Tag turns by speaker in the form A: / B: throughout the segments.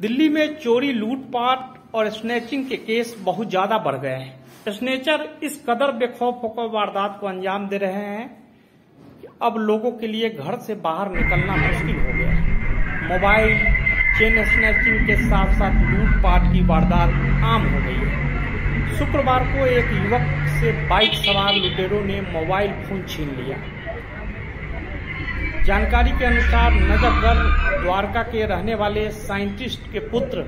A: दिल्ली में चोरी, लूटपाट और स्नैचिंग के केस बहुत ज़्यादा बढ़ गए हैं। स्नेचर इस कदर बेखौफ होकर वारदात को अंजाम दे रहे हैं कि अब लोगों के लिए घर से बाहर निकलना मुश्किल हो गया है। मोबाइल चेन स्नैचिंग के साथ साथ लूटपाट की वारदात आम हो गई है। शुक्रवार को एक युवक से बाइक सवार लुटेरों ने मोबाइल फ़ोन छीन लिया। जानकारी के अनुसार नजफगढ़ द्वारका के रहने वाले साइंटिस्ट के पुत्र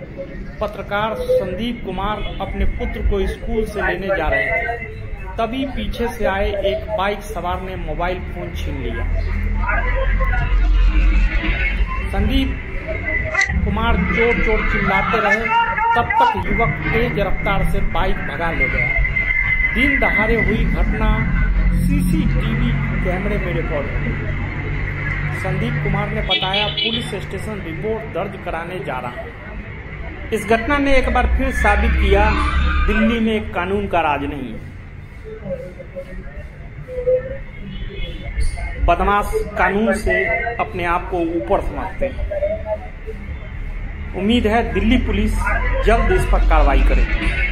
A: पत्रकार संदीप कुमार अपने पुत्र को स्कूल से लेने जा रहे थे। तभी पीछे से आए एक बाइक सवार ने मोबाइल फ़ोन छीन लिया। संदीप कुमार चोर चोर चिल्लाते रहे, तब तक युवक तेज रफ्तार से बाइक भगा ले गया। दिन दहाड़े हुई घटना सीसीटीवी कैमरे में रिकॉर्ड हुई संदीप कुमार ने बताया, पुलिस स्टेशन रिपोर्ट दर्ज कराने जा रहा है। इस घटना ने एक बार फिर साबित किया, दिल्ली में कानून का राज नहीं है। बदमाश कानून से अपने आप को ऊपर समझते हैं। उम्मीद है दिल्ली पुलिस जल्द इस पर कार्रवाई करेगी